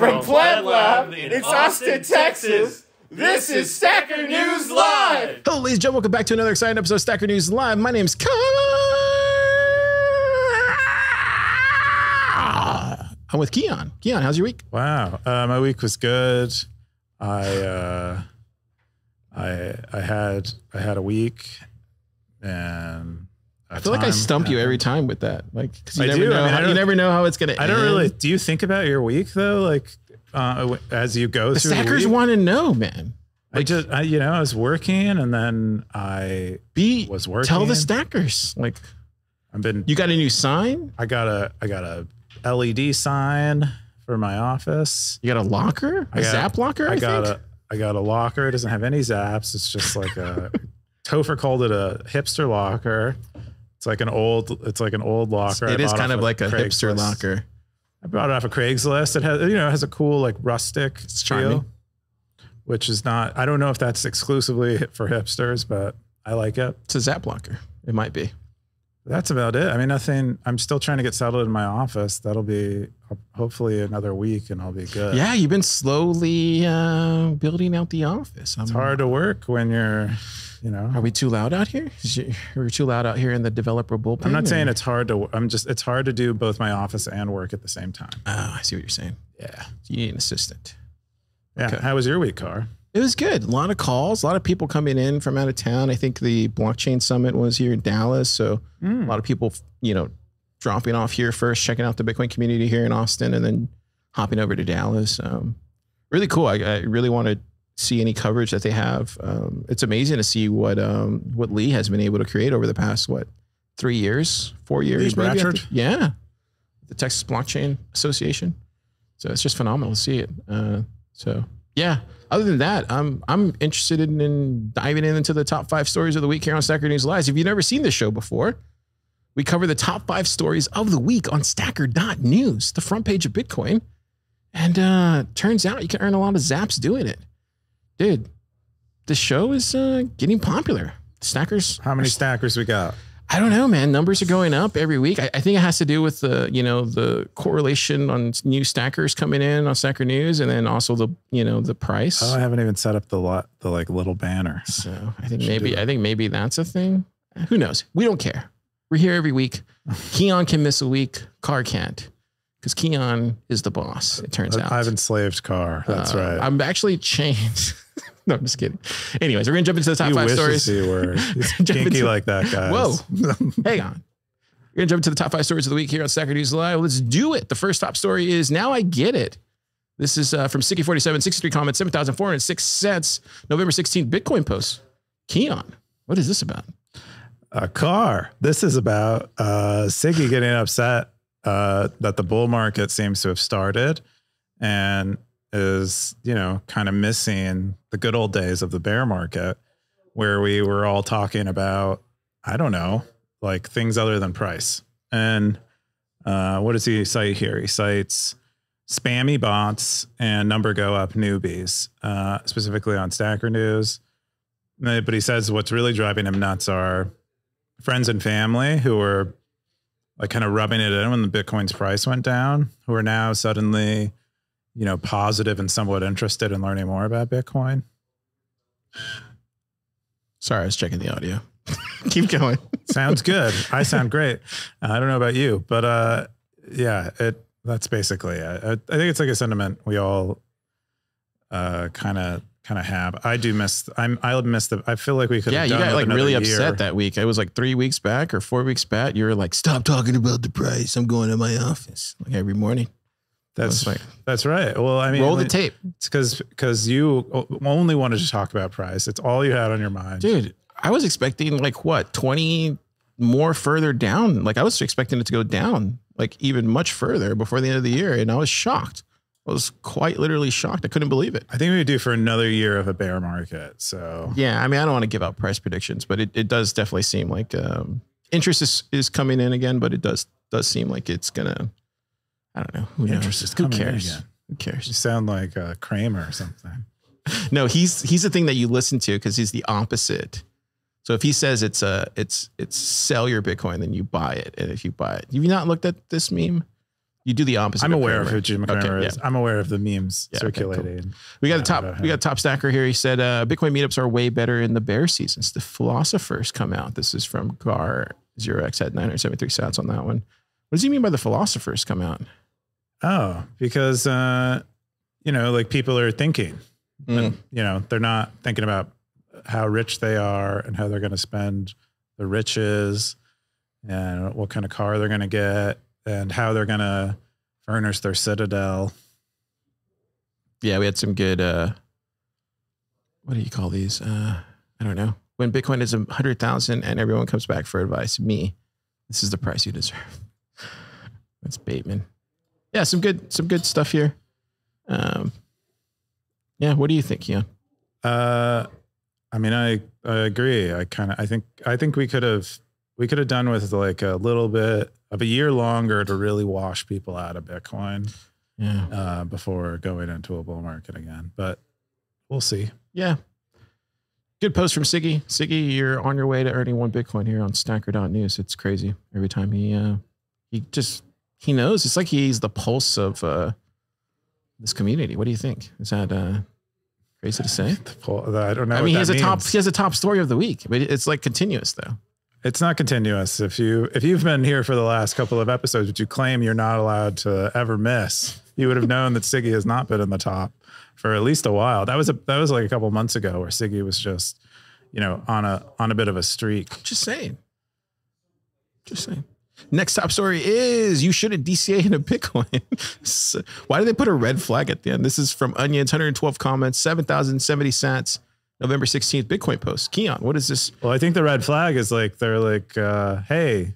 From PlebLab in Austin, Texas, this is Stacker News Live. Hello, ladies and gentlemen. Welcome back to another exciting episode of Stacker News Live. My name's Kyle. I'm with Keyan. Keyan, how's your week? Wow, uh, my week was good. I uh, I I had I had a week, and I feel like I stump you every time with that, like because you I never do. I know. mean, I how, you never know how it's gonna. I don't end. really. Do you think about your week though? Like uh, as you go The through the stackers want to know, man. I just I, you know I was working and then I Be was working. tell the stackers like I've been. you got a new sign. I got a I got a LED sign for my office. You got a locker, a got- zap locker. I, I got think. a I got a locker. It doesn't have any zaps. It's just like a Topher called it a hipster locker. It's like an old. It's like an old locker. I It is kind of like a hipster locker. I bought it off of Craigslist. It has you know it has a cool like rustic It's charming. feel, which is not. I don't know if that's exclusively for hipsters, but I like it. It's a zap locker. It might be. That's about it. I mean, nothing. I'm still trying to get settled in my office. That'll be hopefully another week, and I'll be good. Yeah, you've been slowly uh, building out the office. it's hard to work when you're, you know. Are we too loud out here? you- Are we too loud out here in the developer bullpen? I'm not saying it's hard to. I'm just. It's hard to do both my office and work at the same time. Oh, I see what you're saying. Yeah. You need an assistant. Yeah. Okay. How was your week, Car? It was good. A lot of calls, a lot of people coming in from out of town. I think the blockchain summit was here in Dallas. So a lot of people, you know, dropping off here first, checking out the Bitcoin community here in Austin, and then hopping over to Dallas. Um, really cool. I, I really want to see any coverage that they have. Um, it's amazing to see what um, what Lee has been able to create over the past what three years, four years, maybe, I Bratcher? Yeah, the Texas Blockchain Association. So it's just phenomenal to see it. Uh, so yeah. Other than that, I'm I'm interested in, in diving in into the top five stories of the week here on Stacker News Live. If you've never seen this show before, we cover the top five stories of the week on Stacker.news, the front page of Bitcoin. And uh turns out you can earn a lot of zaps doing it. Dude, the show is uh, getting popular. Stackers How many stackers we got? I don't know, man. Numbers are going up every week. I, I think it has to do with the, you know, the correlation on new stackers coming in on Stacker News, and then also the, you know, the price. Oh, I haven't even set up the lot, the like little banner. So I think maybe I think maybe that's a thing. Who knows? We don't care. We're here every week. Keyan can miss a week. Car can't, because Keyan is the boss. It turns out. I've enslaved Car. That's Uh, right. I'm actually changed. no, I'm just kidding. Anyways, we're gonna jump into the top you five stories. to see where Jump kinky into- like that, guys. Whoa. Hang on. We're gonna jump into the top five stories of the week here on Stacker News Live. Let's do it. The first top story is now I get it. This is uh, from Siggy47, 63 comments, 7,406 sats, November 16th, Bitcoin post. Keyan, what is this about? a car. This is about uh, Siggy getting upset uh, that the bull market seems to have started and is, you know, kind of missing the good old days of the bear market where we were all talking about, I don't know, like things other than price. And uh, what does he cite here? He cites spammy bots and number go up newbies, uh, specifically on Stacker News. But he says what's really driving him nuts are friends and family who were like kind of rubbing it in when the Bitcoin's price went down, who are now suddenly, you know, positive and somewhat interested in learning more about Bitcoin. Sorry, I was checking the audio. Keep going. Sounds good. I sound great. I don't know about you, but uh, yeah, it that's basically it. I, I think it's like a sentiment we all uh kind of kind of have. I do miss. I'm. I miss the. I feel like we could. yeah, have you got like really another upset that week. It was like three weeks back or four weeks back. You were like, stop talking about the price. I'm going to my office like every morning. That's like, that's right. Well, I mean, roll the tape. It's because because you only wanted to talk about price. It's all you had on your mind. Dude, I was expecting like what, 20 more further down. Like I was expecting it to go down like even much further before the end of the year. And I was shocked. I was quite literally shocked. I couldn't believe it. I think we would do for another year of a bear market. So Yeah. I mean, I don't want to give out price predictions, but it, it does definitely seem like um, interest is, is coming in again, but it does does seem like it's gonna I don't know. Who knows? Is Who coming in cares? you sound like uh, Cramer or something. No, he's he's the thing that you listen to because he's the opposite. So if he says it's a it's it's sell your Bitcoin, then you buy it. And if you buy it, have you not looked at this meme? You do the opposite. I'm aware of who Jim Okay, Cramer yeah. I'm aware of the memes Yeah, okay, cool. circulating. We got Yeah, a top. We got a top stacker here. He said uh, Bitcoin meetups are way better in the bear seasons. The philosophers come out. This is from Gar Zero X had 973 sats on that one. What does he mean by the philosophers come out? Oh, because uh, you know, like people are thinking. Mm. You know, they're not thinking about how rich they are and how they're going to spend the riches and what kind of car they're going to get and how they're going to furnish their citadel. Yeah, we had some good. uh What do you call these? Uh I don't know. When Bitcoin is a hundred thousand and everyone comes back for advice, me, this is the price you deserve. That's Bateman. Yeah, some good, some good stuff here. Um, yeah, what do you think, Keyan? Uh, I mean, I I agree. I kind of I think I think we could have we could have done with like a little bit of a year longer to really wash people out of Bitcoin Yeah, uh, before going into a bull market again. But we'll see. yeah. Good post from Siggy. Siggy, you're on your way to earning one Bitcoin here on Stacker.news. It's crazy. Every time he uh he just he knows. It's like he's the pulse of uh this community. What do you think? Is that uh crazy to say? The poll- I don't know. I mean, he has a top he has a top story of the week, but it's like continuous though. It's not continuous. If you if you've been here for the last couple of episodes, which you claim you're not allowed to ever miss, you would have known that Siggy has not been in the top for at least a while. That was a that was like a couple months ago where Siggy was just, you know, on a on a bit of a streak. Just saying. Just saying. Next top story is you shouldn't DCA into Bitcoin. Why did they put a red flag at the end? This is from Onions, 112 comments, 7,070 sats, November 16th Bitcoin post. Keyan, what is this? Well, I think the red flag is like they're like, uh, hey,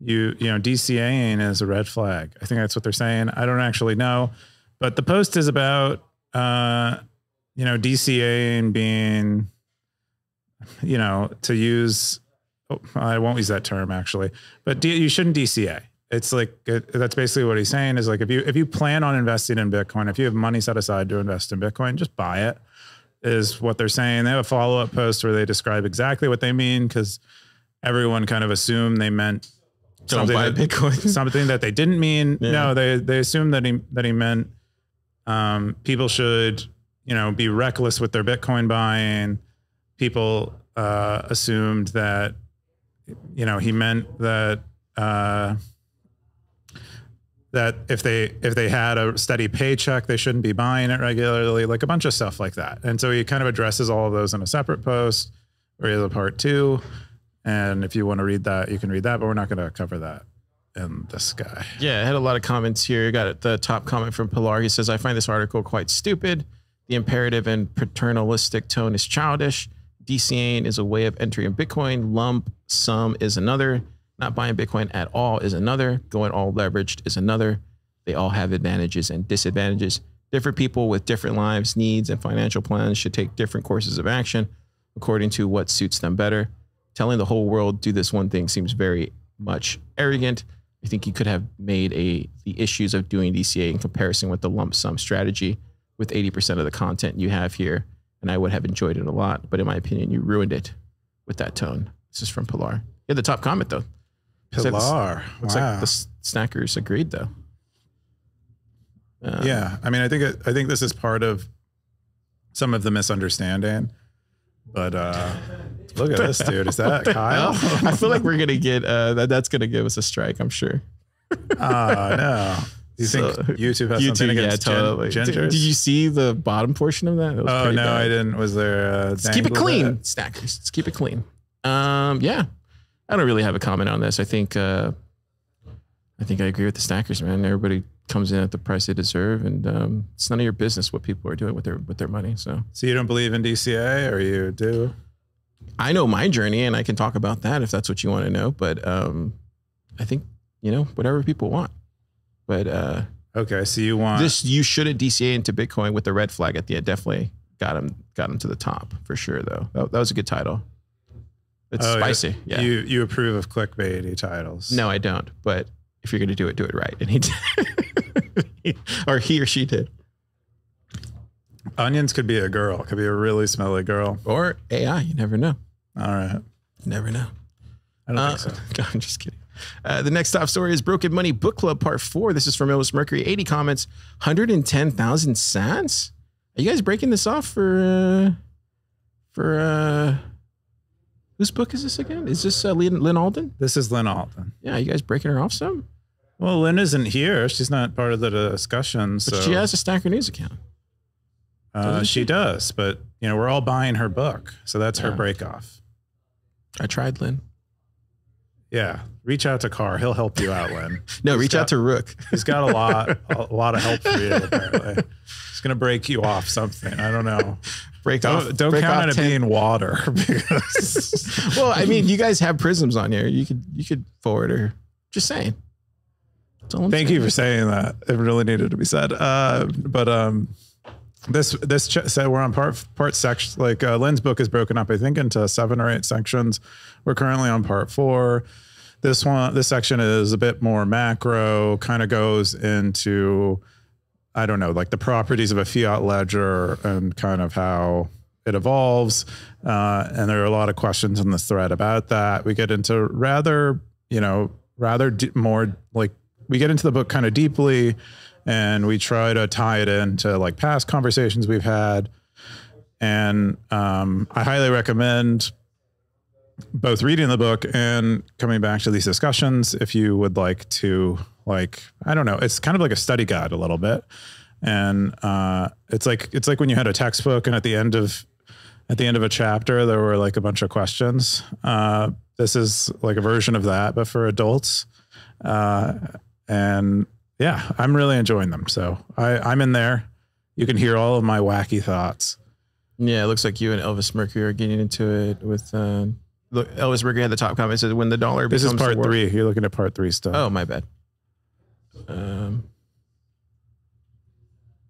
you you know, DCAing is a red flag. I think that's what they're saying. I don't actually know, but the post is about uh, you know, DCAing being, you know, to use. Oh, I won't use that term actually, but D, you shouldn't DCA. It's like it, that's basically what he's saying is like if you if you plan on investing in Bitcoin, if you have money set aside to invest in Bitcoin, just buy it is what they're saying. They have a follow up post where they describe exactly what they mean because everyone kind of assumed they meant Don't something buy that, Bitcoin. something that they didn't mean. Yeah. No, they they assumed that he that he meant um, people should you know be reckless with their Bitcoin buying. People uh, assumed that you know he meant that. Uh, that if they if they had a steady paycheck, they shouldn't be buying it regularly, like a bunch of stuff like that. And so he kind of addresses all of those in a separate post, or he has a part two. And if you want to read that, you can read that, but we're not going to cover that in this guy. Yeah, I had a lot of comments here. Got the top comment from Pilar. He says, I find this article quite stupid. The imperative and paternalistic tone is childish. DCAing is a way of entering Bitcoin. Lump sum is another. Not buying Bitcoin at all is another. Going all leveraged is another. They all have advantages and disadvantages. Different people with different lives, needs, and financial plans should take different courses of action according to what suits them better. Telling the whole world do this one thing seems very much arrogant. I think you could have made a the issues of doing DCA in comparison with the lump sum strategy with 80% of the content you have here, and I would have enjoyed it a lot. But in my opinion, you ruined it with that tone. This is from Pilar. Yeah, the top comment though. Like Pilar. Looks wow. like the snackers agreed though. Uh, yeah, I mean, I think it, I think this is part of some of the misunderstanding. But uh, look at this dude. Is that Kyle? I feel like we're gonna get uh, that. That's gonna give us a strike. I'm sure. Oh no. Do you So- think YouTube has something against gin- Did, gingers? did you see the bottom portion of that? It was oh no, bad. I didn't. Was there? Uh, Let's keep it clean, that? stackers. Let's keep it clean. Um, yeah, I don't really have a comment on this. I think, uh, I think I agree with the stackers, man. Everybody comes in at the price they deserve, and um, it's none of your business what people are doing with their with their money. So So you don't believe in DCA, or you do? I know my journey, and I can talk about that if that's what you want to know. But um, I think you know whatever people want. But uh, Okay, so you want this you shouldn't DCA into Bitcoin with the red flag at the end. Definitely got him got him to the top for sure, though. That, that was a good title. It's Oh, spicy. Yeah. You you approve of clickbaity titles? No, I don't. But if you're going to do it, do it right. And he did. or he or she did. Onions could be a girl. Could be a really smelly girl. Or AI. You never know. All right. Never know. I don't Uh, think so. I'm just kidding. Uh, the next top story is Broken Money Book Club Part 4. This is from Elvis Mercury. 80 comments, 110,000 sats. Are you guys breaking this off for, uh, for, uh, whose book is this again? Is this uh, Lyn, Lyn Alden? This is Lyn Alden. Yeah, you guys breaking her off some? Well, Lyn isn't here. She's not part of the discussion. But So she has a Stacker News account. uh, she she? does, but you know, we're all buying her book. So that's her break off. I tried, Lyn. Yeah. Reach out to Car. He'll help you out, Lyn. No, He's reach got- out to Rook. He's got a lot, a lot of help for you. Apparently, he's gonna break you off something. I don't know. Break off. Don't, don't break count off on it 10 being water because well, I mean, you guys have prisms on here. You could you could forward her. Just saying. Thank saying. you for saying that. It really needed to be said. Uh, but um, this this ch- so we're on part part section. Like uh, Lyn's book is broken up, I think, into seven or eight sections. We're currently on part four. This one, this section is a bit more macro. Kind of goes into, I don't know, like the properties of a fiat ledger and kind of how it evolves. Uh, and there are a lot of questions in this thread about that. We get into rather, you know, rather d- more like we get into the book kind of deeply and we try to tie it into like past conversations we've had. And um, I highly recommend both reading the book and coming back to these discussions if you would like to like i don't know it's kind of like a study guide a little bit. And uh it's like it's like when you had a textbook and at the end of at the end of a chapter there were like a bunch of questions. Uh this is like a version of that but for adults. Uh and yeah i'm really enjoying them so i i'm in there you can hear all of my wacky thoughts Yeah, it looks like you and Elvis Mercury are getting into it with. Uh, look, Elvis Mercury had the top comment. It says, "When the dollar this is becomes the part world-" three you're looking at part three stuff Oh, my bad. Um,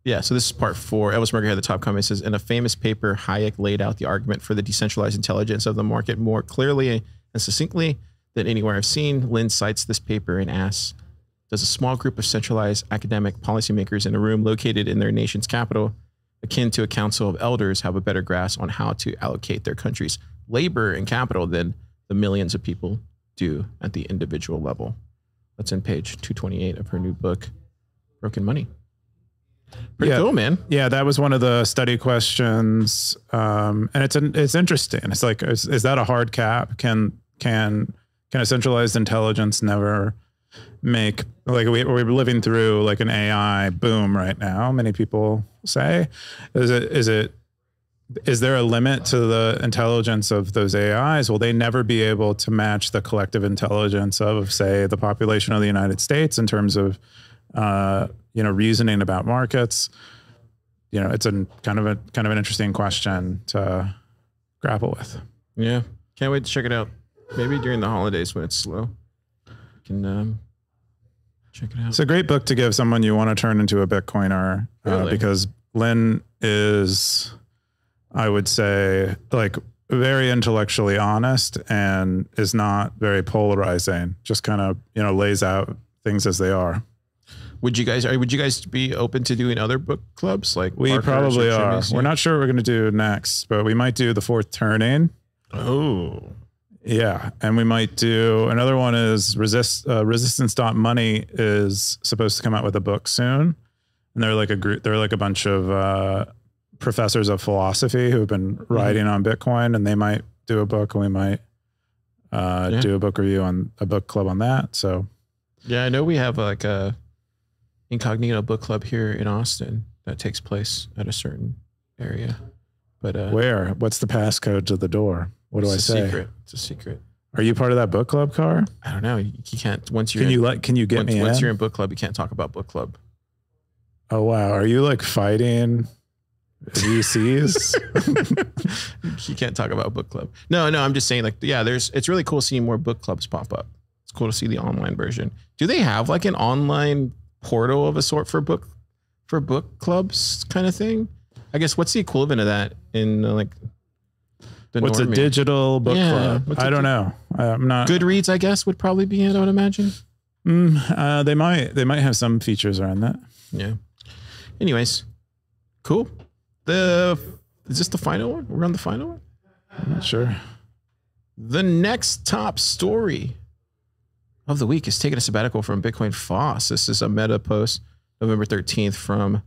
yeah, so this is part four. Elvis Mercury had the top comment. It says, in a famous paper, Hayek laid out the argument for the decentralized intelligence of the market more clearly and succinctly than anywhere I've seen. Lyn cites this paper and asks, does a small group of centralized academic policymakers in a room located in their nation's capital, akin to a council of elders, have a better grasp on how to allocate their country's labor and capital than the millions of people do at the individual level? That's in page 228 of her new book, Broken Money. Pretty Yeah. cool, man. Yeah, that was one of the study questions, um, and it's an, it's interesting. It's like, is, is that a hard cap? Can can can a centralized intelligence never make like we, we're living through like an AI boom right now? Many people say, is it is it is there a limit to the intelligence of those AIs? Will they never be able to match the collective intelligence of, say, the population of the United States in terms of, uh, you know, reasoning about markets? You know, it's a kind of a kind of an interesting question to grapple with. Yeah. Can't wait to check it out. Maybe during the holidays when it's slow. Can um, check it out. It's a great book to give someone you want to turn into a Bitcoiner uh, Really? because Lyn is, I would say, like very intellectually honest and is not very polarizing. Just kind of you know lays out things as they are. Would you guys are would you guys be open to doing other book clubs like We Parker's probably are. Jimmy's? We're not sure what we're going to do next, but we might do the fourth turning. Oh. Yeah, and we might do another one. Is resist uh, resistance dot money is supposed to come out with a book soon, and they're like a group. They're like a bunch of uh, professors of philosophy who have been Mm-hmm. writing on Bitcoin, and they might do a book, and we might uh, Yeah. do a book review on a book club on that. So Yeah, I know we have like a incognito book club here in Austin that takes place at a certain area. But uh where? What's the passcode to the door? What do I it's a say? secret. It's a secret. Are you part of that book club, Car? I don't know. You, you can't once you're Can in, you let? Can you get once, me once in? you're in book club, you can't talk about book club. Oh wow, are you like fighting VCs? you can't talk about book club. No, no, I'm just saying like yeah, there's it's really cool seeing more book clubs pop up. It's cool to see the online version. Do they have like an online portal of a sort for book for book clubs kind of thing? I guess what's the equivalent of that in uh, like the What's a digital book Yeah, club? I don't know. I'm not. Goodreads, I guess, would probably be it. I would imagine. Mm, uh, they might. They might have some features around that. Yeah. Anyways, cool. The is this the final one? We're on the final one. I'm not sure. The next top story. of the week is taking a sabbatical from Bitcoin FOSS. This is a meta post, November 13th from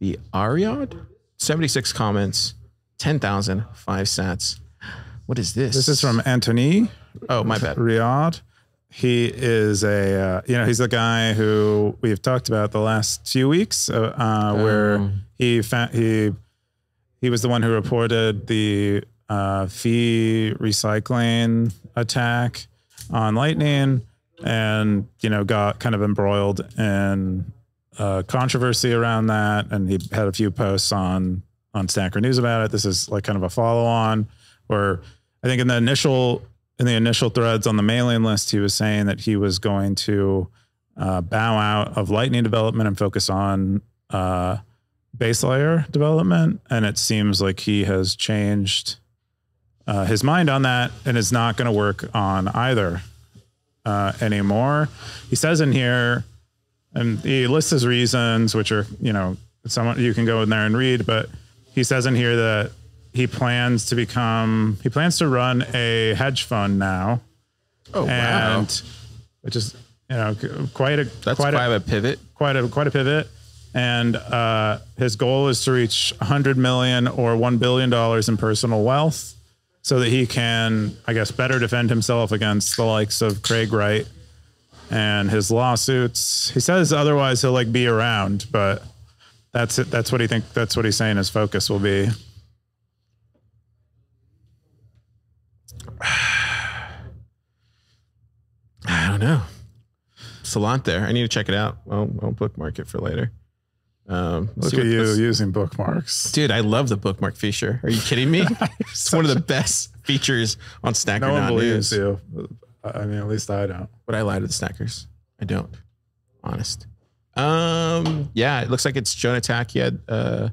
the ariard. 76 comments, 10,005 sats. What is this? This is from Antoine Oh, my bad. Riard. He is a, uh, you know, he's the guy who we've talked about the last few weeks, uh, uh, where Oh. he fa- he he was the one who reported the uh, fee recycling attack on Lightning, and you know got kind of embroiled in uh, controversy around that, and he had a few posts on on Stacker News about it. This is like kind of a follow on, where I think in the initial in the initial threads on the mailing list, he was saying that he was going to uh, bow out of Lightning development and focus on uh, base layer development. And it seems like he has changed uh, his mind on that and is not going to work on either uh, anymore. He says in here, and he lists his reasons, which are, you know, someone you can go in there and read, but he says in here that he plans to become, he plans to run a hedge fund now. Oh, wow. And which is, you know, quite a, That's quite quite a, a pivot. quite a quite a pivot. And uh, his goal is to reach 100 million or 1 billion dollars in personal wealth, so that he can, I guess, better defend himself against the likes of Craig Wright and his lawsuits. He says otherwise he'll like be around, but that's it. That's what he think. That's what he's saying his focus will be. I don't know. It's a lot there. I need to check it out. I'll, I'll bookmark it for later. Um, Look at you this- using bookmarks. Dude, I love the bookmark feature. Are you kidding me? it's one of the best features on Stacker No one believes News. you. I mean, at least I don't. But I lie to the Snackers. I don't. Honest. Um, yeah, it looks like it's jonatack. He had uh,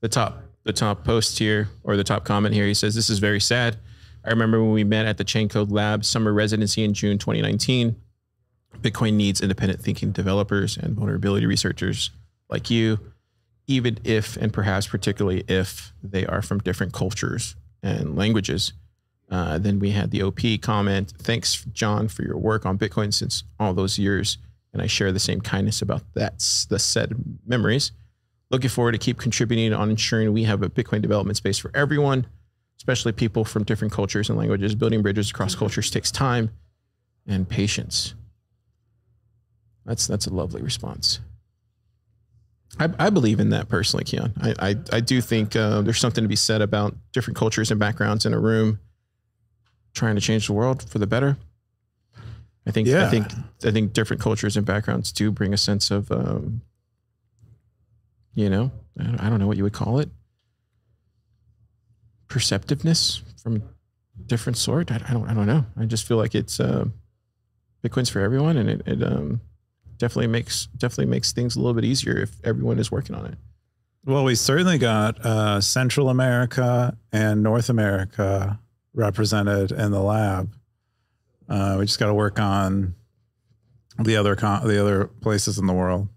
the top the top post here or the top comment here. He says, This is very sad. I remember when we met at the Chaincode Lab summer residency in June 2019. Bitcoin needs independent thinking developers and vulnerability researchers like you, even if and perhaps particularly if they are from different cultures and languages. Uh, then we had the OP comment. Thanks, John, for your work on Bitcoin since all those years. And I share the same kindness about that, the said memories. Looking forward to keep contributing on ensuring we have a Bitcoin development space for everyone, especially people from different cultures and languages. Building bridges across cultures takes time and patience. That's that's a lovely response. I, I believe in that personally, Keyan. I I, I do think uh, there's something to be said about different cultures and backgrounds in a room trying to change the world for the better. I think I think I think different cultures and backgrounds do bring a sense of um, you know, I don't, I don't know what you would call it. Perceptiveness from different sort. I, I don't I don't know. I just feel like it's uh, Bitcoin's for everyone and it, it um, definitely makes definitely makes things a little bit easier if everyone is working on it. Well, we certainly got uh, Central America and North America represented in the lab. Uh, we just got to work on the other con- the other places in the world.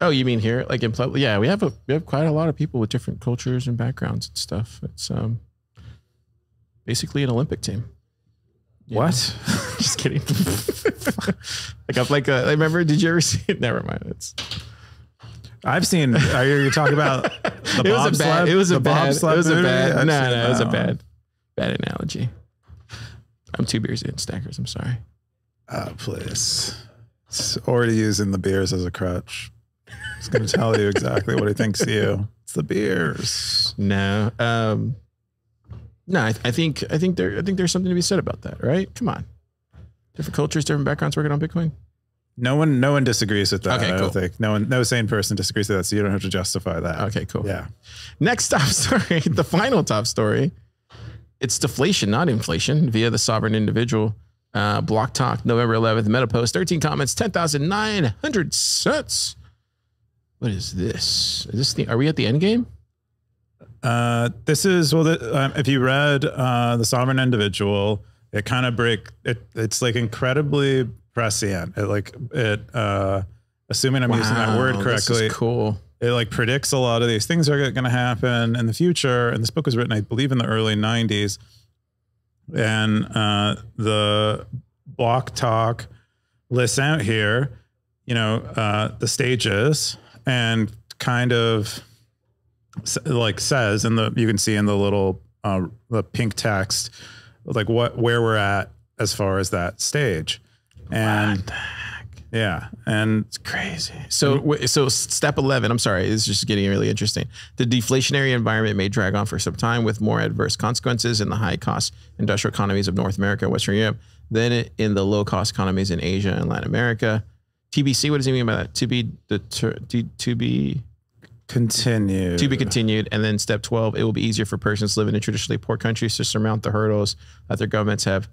Oh, you mean here, like in PlebLab? Yeah, we have a we have quite a lot of people with different cultures and backgrounds and stuff. It's um basically an Olympic team. You? What? Just kidding. like I'm like uh, I remember. Did you ever see it? Never mind. It's I've seen. Are you talking about the it was a bad. It was a bad. It was a bad. No, no, it was a bad, bad analogy. I'm two beers in, stackers. I'm sorry. Oh, please. It's already using the beers as a crutch. He's going to tell you exactly what he thinks of you. It's the beers. No. Um. No, I, I think I think there I think there's something to be said about that, right? Come on. Different cultures, different backgrounds working on Bitcoin. No one, no one disagrees with that. Okay, I cool. don't think. No one, no sane person disagrees with that. So you don't have to justify that. Okay, cool. Yeah. Next top story, the final top story. It's deflation, not inflation, via the sovereign individual. Uh, Block Talk, November 11th, Meta Post, 13 comments, 10,900 sats. What is this? Is this the, are we at the end game? Uh, this is well. The, um, if you read uh, the sovereign individual, it kind of break. It it's like incredibly prescient. It like it. Uh, assuming I'm using that word Wow, this is correctly, cool. It like predicts a lot of these things are going to happen in the future. And this book was written, I believe, in the early '90s. And uh, the block talk lists out here, you know, uh, the stages and kind of like says in the you can see in the little uh, the pink text like what where we're at as far as that stage, and yeah, and it's Crazy. So, mm-hmm. so step 11, I'm sorry, it's just getting really interesting. The deflationary environment may drag on for some time with more adverse consequences in the high cost industrial economies of North America and Western Europe than in the low cost economies in Asia and Latin America. TBC, what does he mean by that? To be deter, to, to be continued. to be continued. And then step 12, it will be easier for persons living in traditionally poor countries to surmount the hurdles that their governments have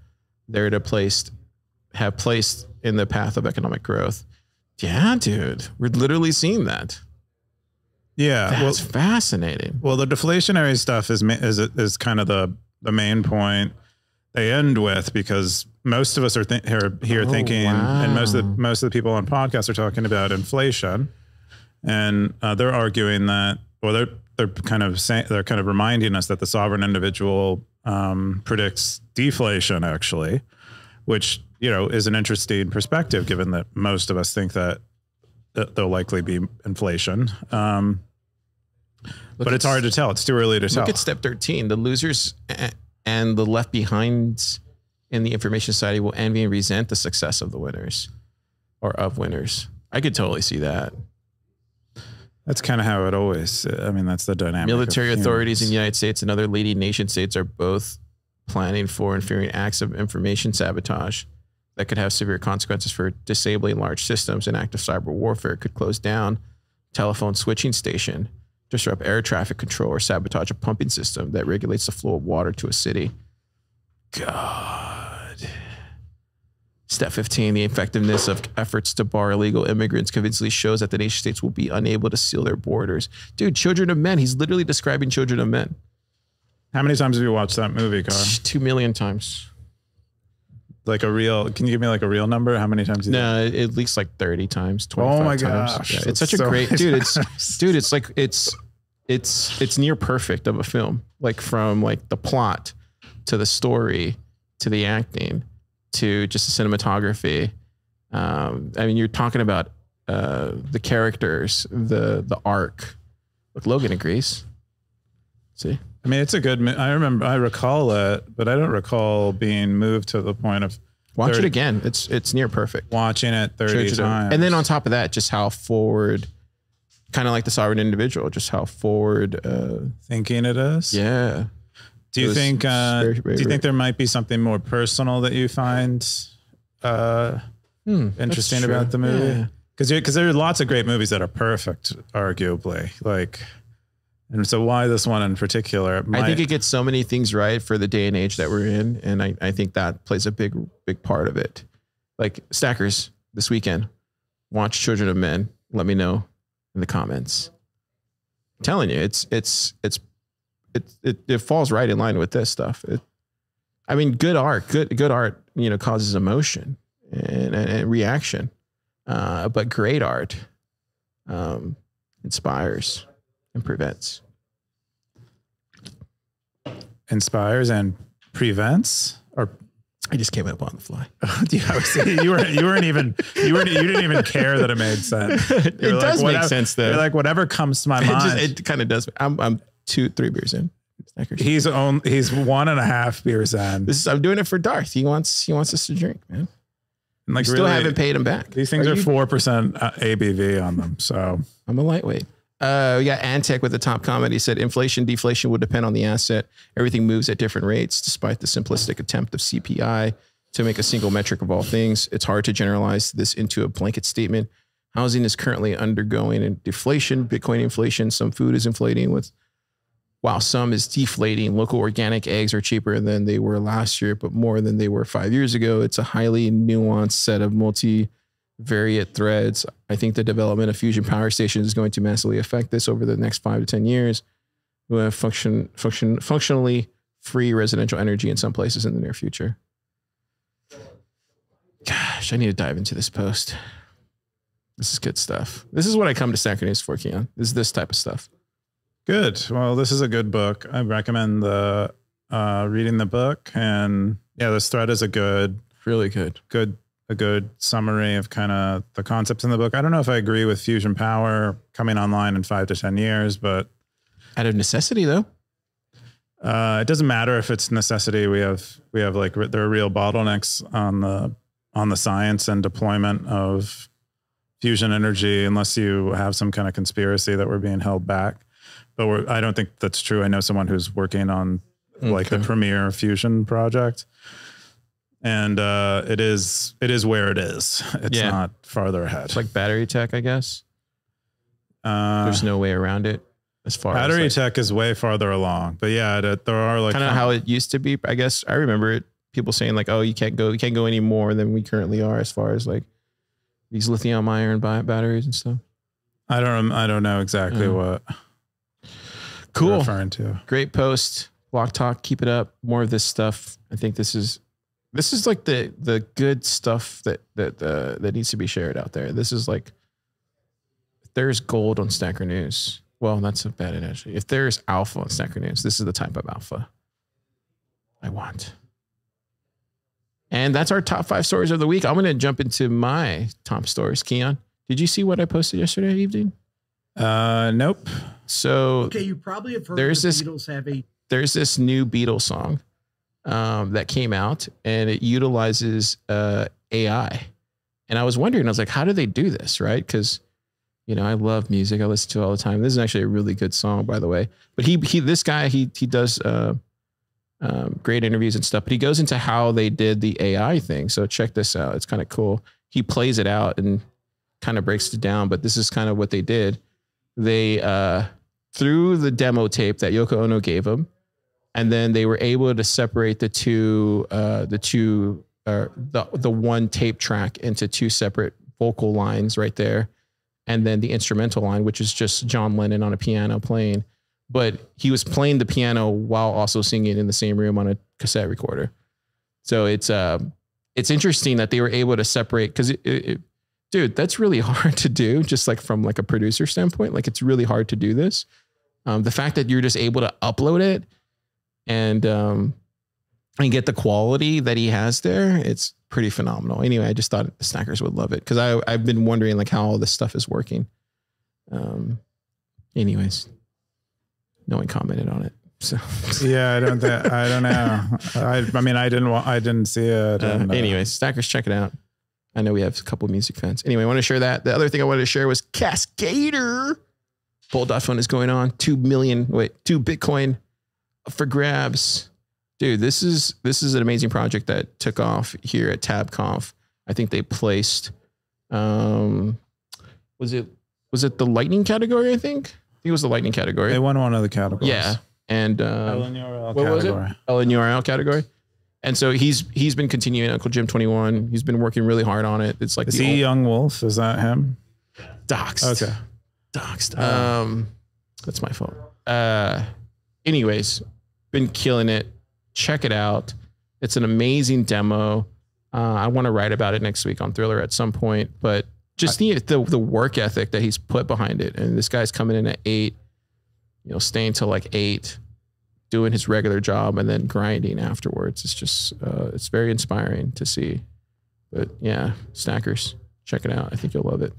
there to placed have placed in the path of economic growth. Yeah, dude. We're literally seeing that. yeah. Well, That's fascinating. Well, the deflationary stuff is is is kind of the the main point they end with because most of us are th- here, here Oh, thinking, and most of the, most of the people on podcasts are talking about inflation, and uh, they're arguing that, well, they're they're kind of saying they're kind of reminding us that the sovereign individual um, predicts deflation actually, which you know is an interesting perspective given that most of us think that. There'll likely be inflation, um, but it's hard to tell. It's too early to tell. Look at step 13. The losers and the left behinds in the information society will envy and resent the success of the winners or of winners. I could totally see that. That's kind of how it always. I mean, that's the dynamic. Military authorities in the. United States and other leading nation states are both planning for and fearing acts of information sabotage that could have severe consequences for disabling large systems. An act of cyber warfare could close down telephone switching station, disrupt air traffic control, or sabotage a pumping system that regulates the flow of water to a city. God. Step 15, the effectiveness of efforts to bar illegal immigrants convincingly shows that the nation states will be unable to seal their borders. Dude, children of men. He's literally describing children of men. How many times have you watched that movie, Car? Two million times. Like a real? Can you give me like a real number? How many times? You No, at least like 30 times, 25 Oh my times. gosh, Yeah, that's it's such a so great many dude. It's dude, it's like it's it's it's near perfect of a film. Like from like the plot to the story to the acting to just the cinematography. Um, I mean, you're talking about uh, the characters, the the arc. Look, Logan agrees. See, I mean, it's a good. I remember. I recall it, but I don't recall being moved to the point of watch it again. It's it's near perfect. watching it thirty times. And then on top of that, just how forward, kind of like the sovereign individual, just how forward. Uh, thinking it is. yeah. Do you think? Uh, very, very do you think there might be something more personal that you find uh, Hmm, interesting about the movie? Yeah. Because because there are lots of great movies that are perfect, arguably. Like, and so why this one in particular? I think it gets so many things right for the day and age that we're in, and I, I think that plays a big big part of it. Like stackers this weekend, watch Children of Men. Let me know in the comments. I'm telling you, it's it's it's it it, it falls right in line with this stuff. It, I mean, good art, good good art, you know, causes emotion and, and, and reaction, uh, but great art um, inspires and prevents. inspires and prevents or I just came up on the fly. Oh, yeah, I was- you weren't you weren't even you weren't you didn't even care that it made sense. it You're like, does make sense though. You're like whatever comes to my it mind. just, it kind of does. I'm, I'm two, three beers in. He's on he's one and a half beers in. This is, I'm doing it for Darth. He wants, he wants us to drink, man. And like We still haven't paid him back. These things are four percent ABV on them. So I'm a lightweight. Uh, got Antec with the top comment. He said, inflation, deflation will depend on the asset. Everything moves at different rates, despite the simplistic attempt of CPI to make a single metric of all things. It's hard to generalize this into a blanket statement. Housing is currently undergoing a deflation, Bitcoin inflation. Some food is inflating with, while some is deflating. Local organic eggs are cheaper than they were last year, but more than they were five years ago. It's a highly nuanced set of multi variate threads. I think the development of fusion power stations is going to massively affect this over the next five to 10 years. We'll have function, function, functionally free residential energy in some places in the near future. Gosh, I need to dive into this post. This is good stuff. This is what I come to News for, Keyan. This is this type of stuff. good. Well, this is a good book. I recommend the uh, reading the book. And yeah, this thread is a good Really good. good a good summary of kind of the concepts in the book. I don't know if I agree with fusion power coming online in five to ten years, but Out of necessity, though. uh, it doesn't matter if it's necessity. We have we have like there are real bottlenecks on the on the science and deployment of fusion energy, unless you have some kind of conspiracy that we're being held back. But we're, I don't think that's true. I know someone who's working on like the premier fusion project, and uh, it is it is where it is. It's Yeah. not farther ahead. It's like battery tech, I guess. uh, There's no way around it as far as battery as tech is way farther along, but yeah, there are like kind of how it used to be. I guess I remember it. People saying like, "Oh, you can't go, you can't go any more than we currently are as far as like these lithium iron bi- batteries and stuff." I don't I don't know exactly what you're Cool, referring to. great post. Block talk, keep it up. More of this stuff. I think this is this is like the the good stuff that that uh, that needs to be shared out there. This is like if there's gold on Stacker News. Well, that's a bad analogy. If there's alpha on Stacker News, this is the type of alpha I want. And that's our top five stories of the week. I'm going to jump into my top stories. Keyan, did you see what I posted yesterday evening? Uh, nope. So Okay, you probably have heard There's the this- Beatles have a there's this new Beatles song um, that came out and it utilizes uh, AI. And I was wondering, I was like, how do they do this? Right. Because, you know, I love music. I listen to it all the time. This is actually a really good song, by the way. But he, he this guy, he, he does uh, um, great interviews and stuff, but he goes into how they did the AI thing. So check this out. It's kind of cool. He plays it out and kind of breaks it down, but this is kind of what they did. They, uh, through the demo tape that Yoko Ono gave him, and then they were able to separate the two uh, the two uh, the the one tape track into two separate vocal lines right there, and then the instrumental line, which is just John Lennon on a piano playing, but he was playing the piano while also singing in the same room on a cassette recorder. So it's uh it's interesting that they were able to separate because it, it, it- dude, that's really hard to do. Just like from like a producer standpoint, like it's really hard to do this. Um, the fact that you're just able to upload it and um, and get the quality that he has there, it's pretty phenomenal. Anyway, I just thought the snackers would love it because I I've been wondering like how all this stuff is working. Um, anyways, no one commented on it. So Yeah, I don't think I don't know. I I mean I didn't wa- I didn't see it. Uh, and, uh, anyways, stackers, check it out. I know we have a couple of music fans. Anyway, I want to share that. The other thing I wanted to share was Cascader. Bold fund is going on. Two million, wait, two Bitcoin for grabs. Dude, this is this is an amazing project that took off here at TabConf. I think they placed um was it was it the lightning category, I think? I think it was the lightning category. they won one of the categories. yeah. And um, LNURL what was it? category. LNURL category. And so he's he's been continuing Uncle Jim 21. He's been working really hard on it. It's like Is the he old- Young Wolf? Is that him? doxed. Okay. Doxed. Oh. Um that's my fault. Uh anyways, been killing it. Check it out. It's an amazing demo. Uh, I want to write about it next week on Thriller at some point, but just the, the the work ethic that he's put behind it. And this guy's coming in at eight, you know, staying till like eight, doing his regular job and then grinding afterwards. It's just uh, it's very inspiring to see. But yeah, Snackers, check it out. I think you'll love it.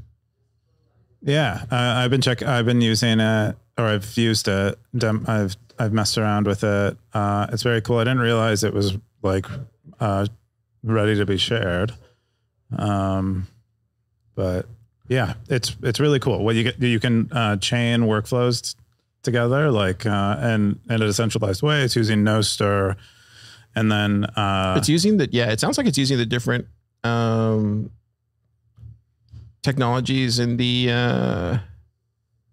Yeah, uh, I've been check. I've been using it, or I've used it. I've I've messed around with it. Uh, it's very cool. I didn't realize it was like uh, ready to be shared. Um, but yeah, it's it's really cool. What you get, you can uh, chain workflows together, like uh, and in a decentralized way. It's using Nostr, and then uh, it's using the yeah it sounds like it's using the different um technologies in the uh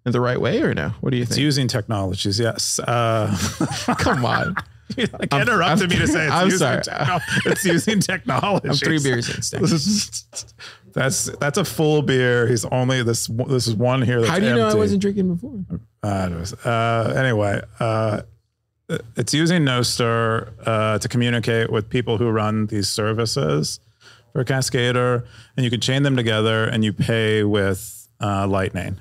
in the right way or no what do you think? it's think using technologies. Yes. Uh, come on like I'm- interrupted I'm- me to say it's I'm using sorry. techno- it's using technology. i'm three beers in that's that's a full beer. He's only this. This is one here. That's how do you know i wasn't drinking before Uh, uh, anyway, uh, it's using Nostr uh, to communicate with people who run these services for Cascader, and you can chain them together, and you pay with uh, Lightning.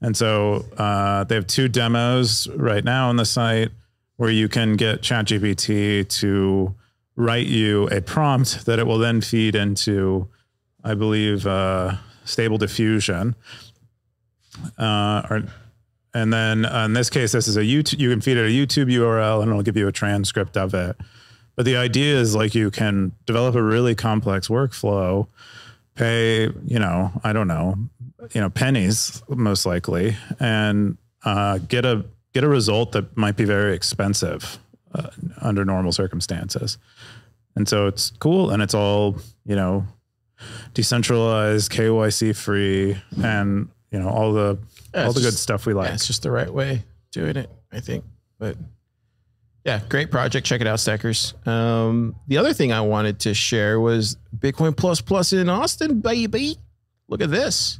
And so uh, they have two demos right now on the site where you can get ChatGPT to write you a prompt that it will then feed into I believe, uh, Stable Diffusion. Uh, or, and then uh, in this case, this is a YouTube. You can feed it a YouTube URL, and it'll give you a transcript of it. But the idea is like you can develop a really complex workflow, pay you know I don't know, you know pennies most likely, and uh, get a get a result that might be very expensive uh, under normal circumstances. And so it's cool, and it's all you know decentralized, KYC free, and you know all the Yeah, all the good stuff we Yeah, like. it's just the right way doing it, I think. But yeah, great project. Check it out, Stackers. Um, the other thing I wanted to share was Bitcoin Plus Plus in Austin, baby. Look at this.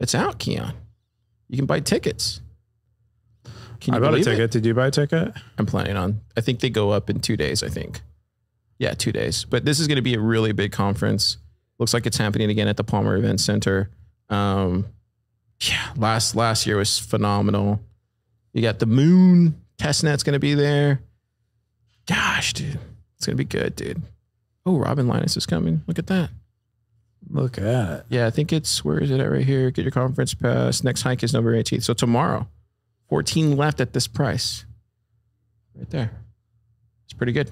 It's out, Keyan. You can buy tickets. Can I you bought a ticket. it? Did you buy a ticket? I'm planning on. I think they go up in two days. I think. Yeah, two days. But this is going to be a really big conference. Looks like it's happening again at the Palmer Event Center. Um, yeah, last last year was phenomenal. You got the Moon testnet's going to be there. Gosh, dude, it's going to be good, dude. Oh, Robin Linus is coming. Look at that. Look at it. Yeah, I think it's where is it at right here? Get your conference pass. Next hike is November 18th. So tomorrow, 14 left at this price. Right there. It's pretty good.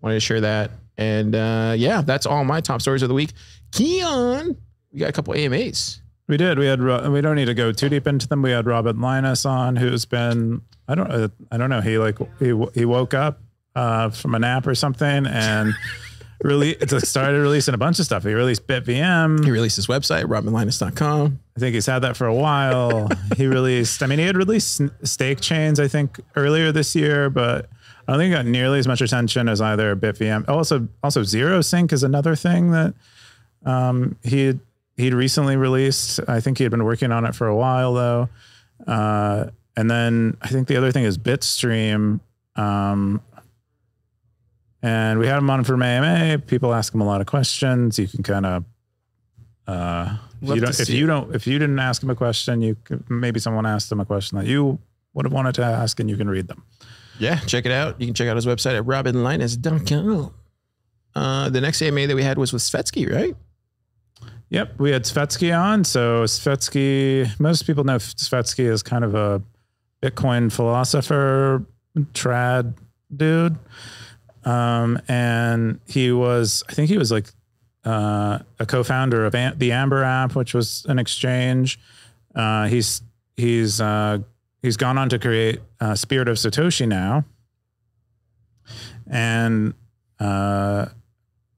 Wanted to share that. And uh, yeah, that's all my top stories of the week. Keyan, we got a couple AMAs. We did. We had. We don't need to go too deep into them. We had Robert Linus on, who's been. I don't. Uh, I don't know. He like he he woke up uh, from a nap or something and really started releasing a bunch of stuff. He released BitVM. He released his website, robinlinus.com. I think he's had that for a while. he released, I mean, he had released stake chains, I think, earlier this year, but I don't think it got nearly as much attention as either BitVM. Also, also ZeroSync is another thing that um, he had, he'd recently released. I think he had been working on it for a while though. Uh, and then I think the other thing is Bitstream. Um, and we had him on from AMA. People ask him a lot of questions. You can kind of uh, if you don't, if you don't, if you didn't ask him a question, you could, maybe someone asked him a question that you would have wanted to ask, and you can read them. Yeah, check it out. You can check out his website at robinlinus.com. Uh, the next AMA that we had was with Svetski, right? Yep, we had Svetski on. So Svetski, most people know Svetski is kind of a Bitcoin philosopher, trad dude, um, and he was, I think he was like uh, a co-founder of Am- the Amber app, which was an exchange. Uh, he's he's uh, he's gone on to create uh, Spirit of Satoshi now, and uh,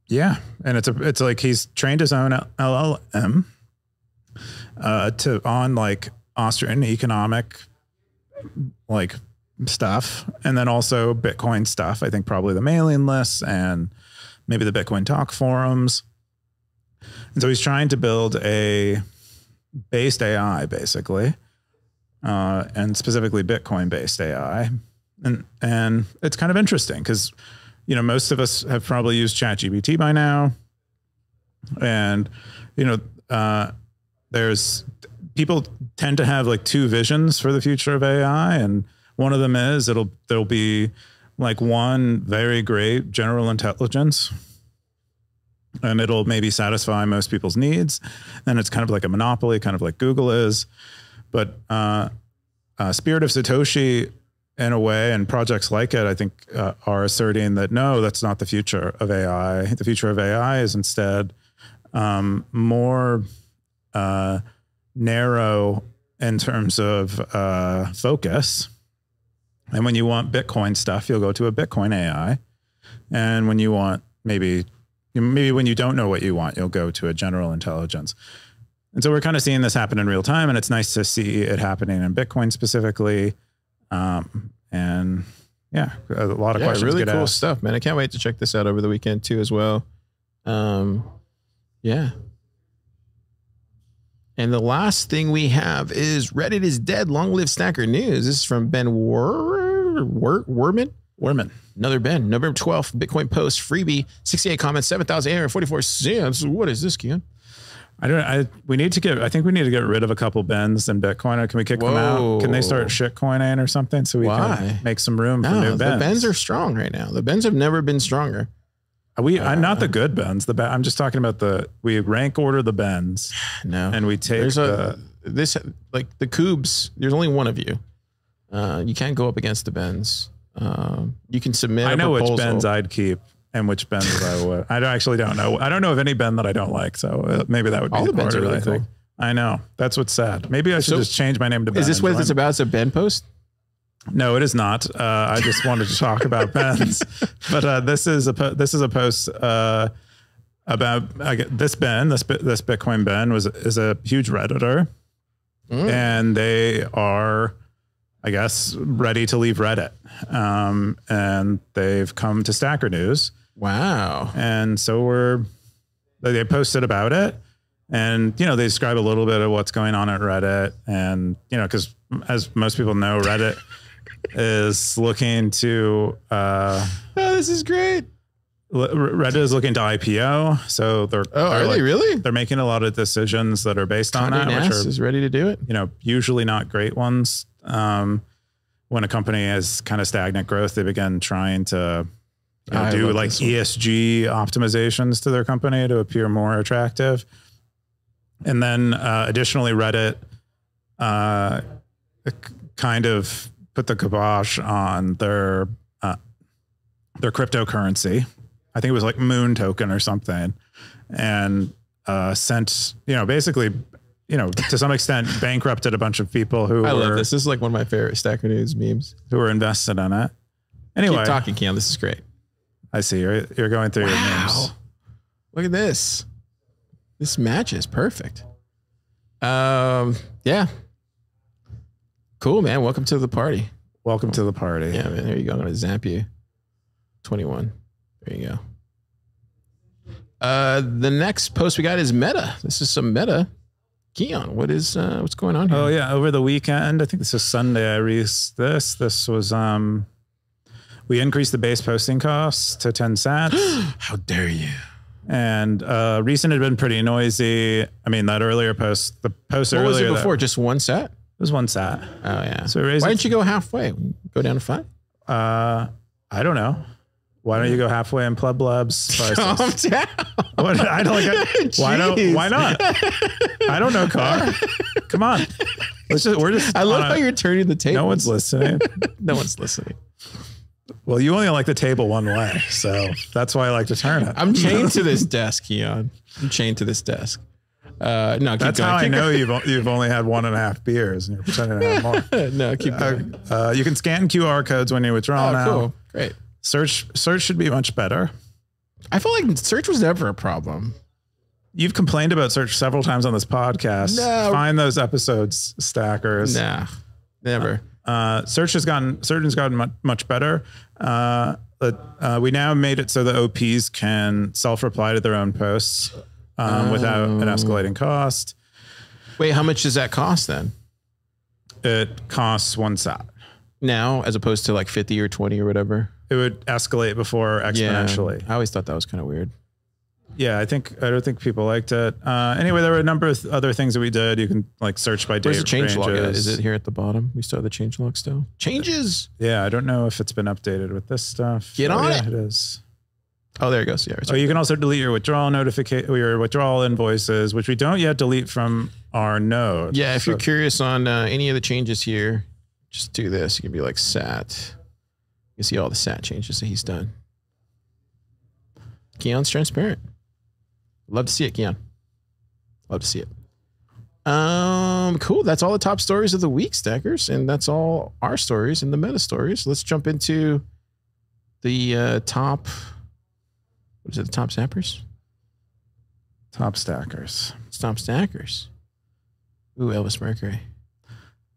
yeah, and it's a it's like he's trained his own LLM uh, to on like Austrian economic like stuff, and then also Bitcoin stuff. I think probably the mailing lists and maybe the Bitcoin talk forums. And so he's trying to build a based AI, basically, uh, and specifically Bitcoin based AI. And and it's kind of interesting because you know most of us have probably used ChatGPT by now, and you know uh, there's people tend to have like two visions for the future of AI, and one of them is it'll there'll be like one very great general intelligence and it'll maybe satisfy most people's needs. And it's kind of like a monopoly, kind of like Google is. But uh, uh, Spirit of Satoshi, in a way, and projects like it, I think, uh, are asserting that no, that's not the future of AI. The future of AI is instead um, more uh, narrow in terms of uh, focus. And when you want Bitcoin stuff, you'll go to a Bitcoin AI. And when you want maybe maybe when you don't know what you want, you'll go to a general intelligence. And so we're kind of seeing this happen in real time, and it's nice to see it happening in Bitcoin specifically. Um, and yeah, a lot of Yeah, questions. really cool asked. stuff, man. I can't wait to check this out over the weekend too, as well. Um, yeah. And the last thing we have is Reddit is dead. Long live Stacker News. This is from Ben Wer- Wer- Werman. Werman. Another Ben. November 12th, Bitcoin post freebie, 68 comments, 7,844 cents. What is this, Keyan? I don't. I we need to get. I think we need to get rid of a couple Bens in Bitcoin. Can we kick them out? Can they start Whoa. shitcoining or something so we Why? can make some room for No, new the Bens? Bens are strong right now. The Bens have never been stronger. We uh, not the good Bens. The ba- I'm just talking about the we rank order the Bens. No, and we take there's the, a this like the cubes. There's only one of you. Uh, you can't go up against the Bens. Uh, you can submit. I know which Bens I'd keep and which Bens I would. I actually don't know. I don't know of any Ben that I don't like. So uh, maybe that would be all the Bens are really I cool. I know that's what's sad. Maybe I should so, just change my name to. Ben is this what it's about? It's a Ben post. No, it is not. Uh, I just wanted to talk about Bens, but uh, this is a this is a post uh, about this Ben. This this Bitcoin Ben was is a huge redditor, mm. and they are, I guess, ready to leave Reddit, um, and they've come to Stacker News. Wow! And so we're they posted about it, and you know they describe a little bit of what's going on at Reddit, and you know because as most people know, Reddit is looking to. Uh, oh, this is great. Reddit is looking to IPO, so they're oh, they're are like, they really? They're making a lot of decisions that are based on that, which are, is ready to do it. You know, usually not great ones. Um, when a company has kind of stagnant growth, they begin trying to you know, do like ESG optimizations to their company to appear more attractive. And then, uh, additionally, Reddit uh, kind of put the kibosh on their uh, their cryptocurrency. I think it was like Moon Token or something, and uh, sent you know basically you know to some extent bankrupted a bunch of people who I were, love this. This is like one of my favorite Stacker News memes. Who were invested in it. Anyway, keep talking, Keyan. This is great. I see you're you're going through wow. your memes. Look at this. This match is perfect. Um, yeah, Cool, man. Welcome to the party. Welcome to the party. Yeah, man. There you go. I'm gonna zap you. 21. There you go. Uh, the next post we got is Meta. This is some Meta. Keyan, what is uh, what's going on here? Oh yeah, over the weekend, I think this is Sunday. I released this. This was um, we increased the base posting costs to 10 cents. How dare you? And uh, recent had been pretty noisy. I mean, that earlier post, the post what earlier. was it before? That, Just one sat? It was one sat. Oh yeah. So why didn't you go halfway? Go down to five? Uh, I don't know. Why don't you go halfway and pleb blubs? Calm down. What, I don't like. Why don't? Why not? I don't know, car. Come on. Let's just. We're just. I love how you're turning the table. No one's listening. no one's listening. Well, you only like the table one way, so that's why I like to turn it. I'm chained to this desk, Keon. I'm chained to this desk. Uh, no, that's going. how keep I know you've you've only had one and a half beers and you're pretending to have more. no, keep going. Uh, uh, you can scan QR codes when you withdraw oh, now. Cool. Great. Search search should be much better. I feel like search was never a problem. You've complained about search several times on this podcast. No. Find those episodes, stackers. Nah, never. Uh, uh search has gotten search has gotten much, much better. Uh, but uh, we now made it so the OPs can self reply to their own posts um, without an escalating cost. Wait, how much does that cost then? It costs one sat. Now, as opposed to like 50 or 20 or whatever? It would escalate before exponentially. Yeah, I always thought that was kind of weird. Yeah, I think I don't think people liked it. Uh, anyway, there were a number of other things that we did. You can like search by date. Where's the change log? Is it here at the bottom? We still have the change log still. Changes. Yeah, I don't know if it's been updated with this stuff. Get oh, on yeah, it. It is. Oh, there it goes. Yeah. Oh, you can also delete your withdrawal notification, your withdrawal invoices, which we don't yet delete from our node. Yeah. If so. you're curious on uh, any of the changes here, just do this. You can be like sat. You can see all the sat changes that he's done. Keyan's transparent. Love to see it, Keyan. Love to see it. Um, cool. That's all the top stories of the week, stackers, and that's all our stories and the meta stories. Let's jump into the uh, top what is it? The top zappers? Top stackers. It's top stackers. Ooh, Elvis Mercury.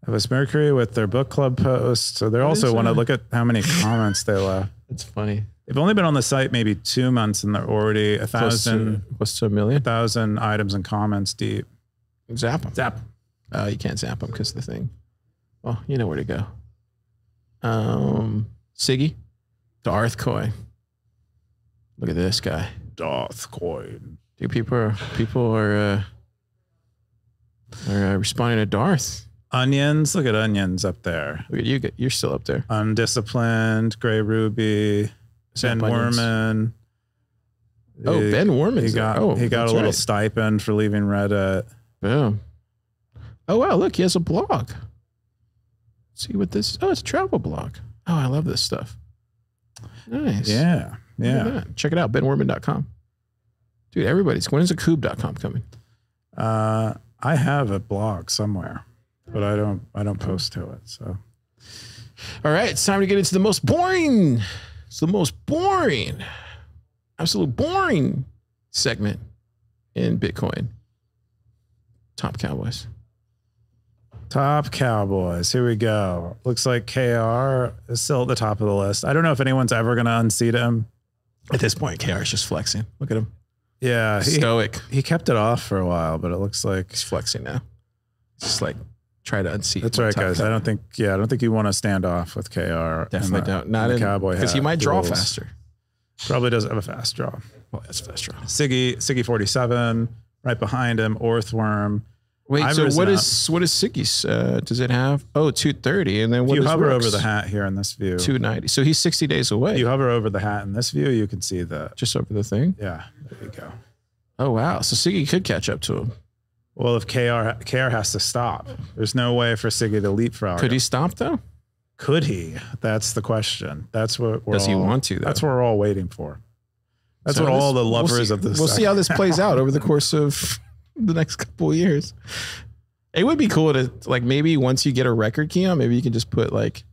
Elvis Mercury with their book club post. So they're also want to look at how many comments they left. That's funny. They've only been on the site maybe two months and they're already a thousand, close to a million, thousand items and comments deep. Zap them. Zap. Oh, you can't zap them because the thing. Well, you know where to go. Um, Siggy, Darth Coin. Look at this guy. Darth Coin. Dude, people are people are uh, are uh, responding to Darth. Onions. Look at onions up there. Look at you. You're still up there. Undisciplined. Gray Ruby. Ben Worman. Oh, He- Ben Warman's He got there. Oh, he got a little right. stipend for leaving Reddit. Boom. Oh wow, look, he has a blog. see what this oh, it's a travel blog. Oh, I love this stuff. Nice. Yeah, yeah. Check it out, benwarman.com. Dude, everybody's when is acoob.com coming? Uh, I have a blog somewhere, but I don't I don't post to it. So All right, it's time to get into the most boring. It's the most boring, absolute boring segment in Bitcoin. Top Cowboys. top Cowboys. Here we go. Looks like KR is still at the top of the list. I don't know if anyone's ever going to unseat him. At this point, KR is just flexing. Look at him. Yeah, he, Stoic. he kept it off for a while, but it looks like He's flexing now. Just like try to unseat. that's right, guys. Cow- I don't think yeah, I don't think you want to stand off with KR. Uh, Definitely the- don't. Not in Cowboy because he might draw rules. faster. Probably doesn't have a fast draw. Well, that's fast draw. Siggy Siggy47 right behind him, Orthworm. Wait, I've so what is what is Siggy's? Uh, does it have? Oh, 230. And then If you hover Rook's? over the hat here in this view, 290. So he's 60 days away. you hover over the hat in this view, you can see the just over the thing. yeah. There you go. Oh wow. So Siggy could catch up to him. Well, if KR KR has to stop, there's no way for Siggy to leapfrog. Could he stop though? Could he? That's the question. That's what we're Does he want to, though? That's what we're all waiting for. That's So what this- all the we'll lovers see- of this. We'll see how this plays out over the course of the next couple of years. It would be cool to like maybe once you get a record key on, maybe you can just put like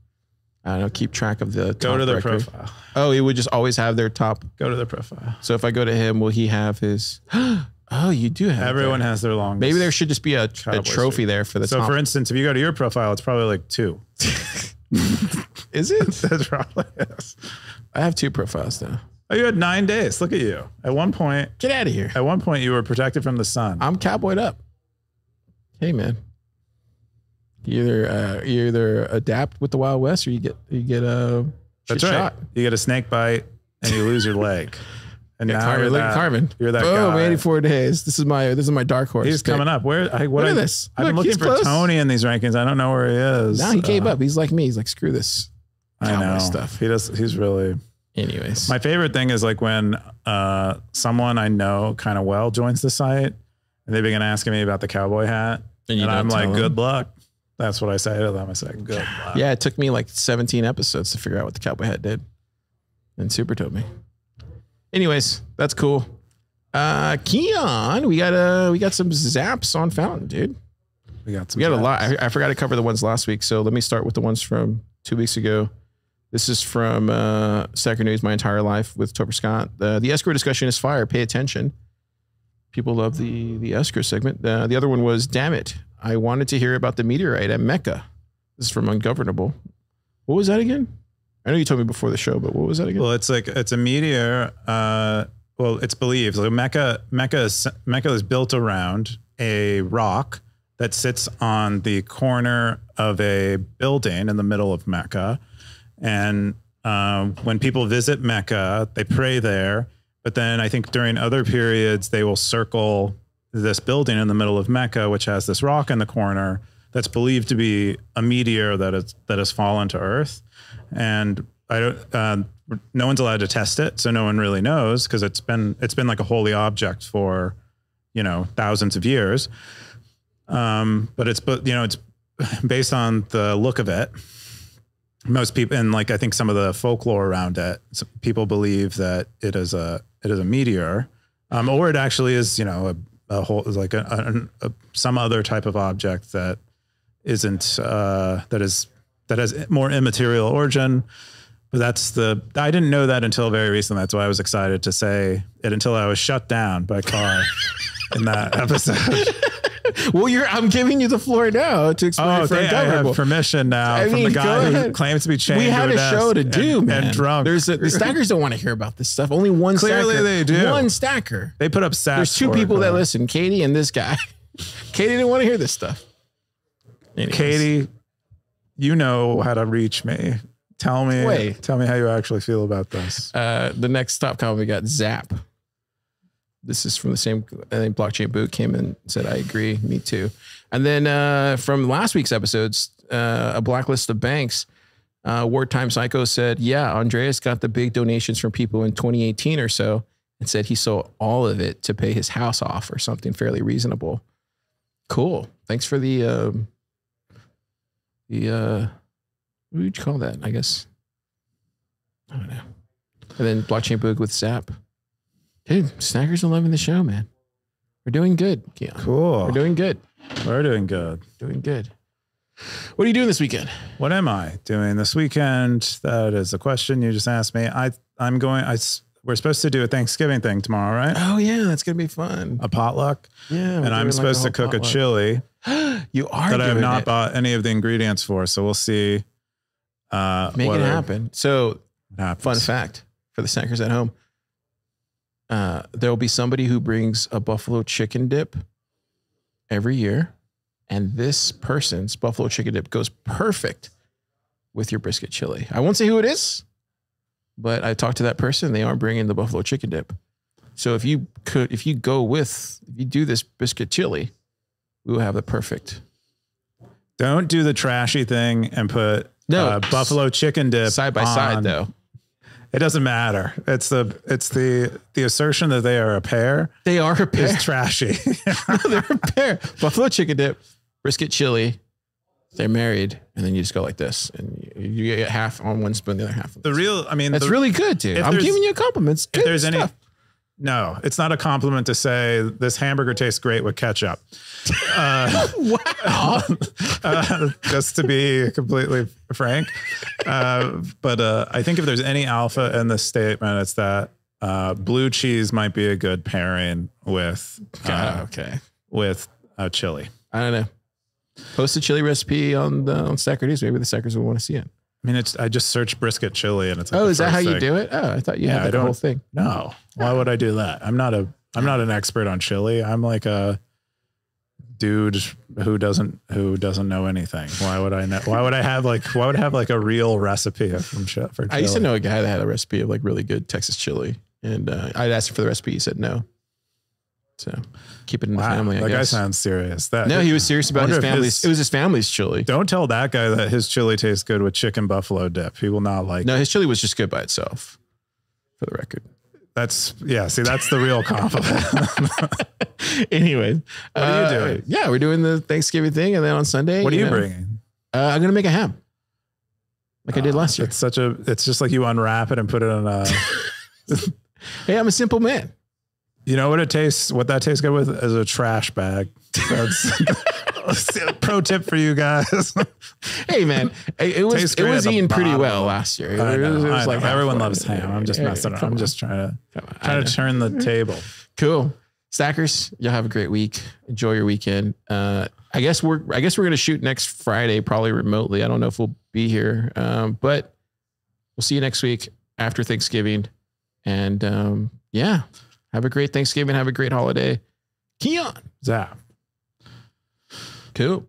I don't know, keep track of the Go to their record. profile. Oh, he would just always have their top. Go to their profile. So if I go to him, will he have his? Oh, you do have. Everyone there. has their long. Maybe there should just be a, a trophy there for the So, top. for instance, if you go to your profile, it's probably like two. Is it? That's probably is. I have two profiles now. Oh, you had nine days. Look at you. At one point, Get out of here. at one point, you were protected from the sun. I'm cowboyed up. Hey man, you either uh, you either adapt with the Wild West or you get you get uh, That's shit right. shot. You get a snake bite and you lose your leg. And Yeah, now Carvin, you're look that, at Carvin. You're that Boom, guy. 84 days. This is my this is my dark horse. He's coming up. Where? I, what Look at I, this. I've been Look, looking he's for close. Tony in these rankings. I don't know where he is. Now he gave Uh, up. He's like me. He's like screw this. I Cowboy know stuff. He does. He's really. Anyways, My favorite thing is like when uh, someone I know kind of well joins the site and they begin asking me about the cowboy hat, And and, you don't I'm like, them? "Good luck." That's what I say to them. I say, "Good luck." yeah, it took me like 17 episodes to figure out what the cowboy hat did, and Super told me. Anyways, that's cool. Uh, Keyan, we got uh we got some zaps on Fountain, dude. we got some. We got a lot. I, I forgot to cover the ones last week, so let me start with the ones from two weeks ago. This is from uh, News, My Entire Life with Topher Scott. Uh, the escrow discussion is fire. Pay attention. People love the the escrow segment. Uh, the other one was, damn it, I wanted to hear about the meteorite at Mecca. This is from Ungovernable. What was that again? I know you told me before the show, but what was that again? Well, it's like it's a meteor. Uh, well, it's believed. So Mecca, Mecca is Mecca is built around a rock that sits on the corner of a building in the middle of Mecca, and um, when people visit Mecca, they pray there. But then I think during other periods, they will circle this building in the middle of Mecca, which has this rock in the corner that's believed to be a meteor that is that has fallen to Earth, and I don't. Uh, no one's allowed to test it, so no one really knows because it's been it's been like a holy object for you know thousands of years. Um, but it's but you know it's based on the look of it. Most people and like I think some of the folklore around it, people believe that it is a it is a meteor, um, or it actually is you know a, a whole like a, a, a some other type of object that isn't uh, that is that has more immaterial origin. But that's the I didn't know that until very recently. That's why I was excited to say it until I was shut down by Car in that episode. Well, you're I'm giving you the floor now to explain Oh, okay. I have permission now I from mean, the guy who claims to be chained. we had to a show to and- do, man. and drunk. There's a, the stackers don't want to hear about this stuff. Only one. Clearly stacker. they do. One stacker. they put up stats. There's two people that listen, Katie and this guy. Katie didn't want to hear this stuff. Anyways. Katie, you know how to reach me. Tell me. Wait. Tell me how you actually feel about this. Uh, the next top comment we got Zap. This is from the same. I think Blockchain Boot came and said, "I agree, me too." And then uh, from last week's episodes, uh, a blacklist of banks. Uh, Wartime Psycho said, "Yeah, Andreas got the big donations from people in 2018 or so, and said he sold all of it to pay his house off or something fairly reasonable. Cool. Thanks for the um, the uh, what would you call that? I guess I don't know. And then blockchain book with Zap. Dude, Snackers are loving the show, man. We're doing good. Keyan. Cool. We're doing good. We're doing good. Doing good. What are you doing this weekend? What am I doing this weekend? That is a question you just asked me. I I'm going. I s- we're supposed to do a Thanksgiving thing tomorrow, right? Oh yeah, that's gonna be fun. A potluck, Yeah, and I'm supposed to cook a chili You are that I have not it. bought any of the ingredients for. So we'll see. Uh, Make it happen. So, happens. fun fact for the snackers at home: uh, there will be somebody who brings a buffalo chicken dip every year, and this person's buffalo chicken dip goes perfect with your brisket chili. I won't say who it is, but I talked to that person. They aren't bringing the buffalo chicken dip. So if you could, if you go with, if you do this brisket chili, we will have the perfect Don't do the trashy thing and put No. uh, buffalo chicken dip side by side though. It doesn't matter. It's the it's the the assertion that they are a pair They are a pair. is trashy. They're a pair. Buffalo chicken dip, brisket chili. They're married, and then you just go like this, and you, you get half on one spoon, the other half. On the real, I mean, That's the, really good, dude. I'm giving you compliments. if there's any stuff. No, it's not a compliment to say this hamburger tastes great with ketchup. wow, uh, just to be completely frank. Uh, but uh, I think if there's any alpha in this statement, it's that uh, blue cheese might be a good pairing with uh, God, okay. with uh, chili. I don't know. Post a chili recipe on the on Stacker News. Maybe the Stackers will want to see it. I mean, it's I just searched brisket chili and it's like Oh, is that how first you do it? Oh, I thought you Yeah, had the whole thing. No, why would I do that? I'm not a I'm not an expert on chili. I'm like a dude who doesn't who doesn't know anything. Why would I know? Why would I have like why would I have like a real recipe from chi- for chili? I used to know a guy that had a recipe of like really good Texas chili, and uh, I'd asked him for the recipe. He said no. So keep it in the Wow, family. I that guy sounds serious. That no, he was serious about his family's. his- it was his family's chili. Don't tell that guy that his chili tastes good with chicken buffalo dip. He will not like. No, his chili was just good by itself. For the record. That's yeah. See, that's the real compliment. anyway, What are you uh, doing? Yeah, we're doing the Thanksgiving thing, and then on Sunday, what are you know, bringing? Uh, I'm gonna make a ham, like I did last year. It's such a. It's just like you unwrap it and put it in a. Hey, I'm a simple man. You know what it tastes? What that tastes good with is a trash bag. That's pro tip for you guys. Hey, man, it, it was it was eating pretty well last year. It know, was- it was like everyone loves ham. I'm just messing. I'm just trying to. Trying to turn the table. Cool. Stackers, y'all have a great week. Enjoy your weekend. Uh, I guess we're I guess we're gonna shoot next Friday, probably remotely. I don't know if we'll be here, um, but we'll see you next week after Thanksgiving. And um, yeah, have a great Thanksgiving. Have a great holiday. Keyan. Zap. Cool.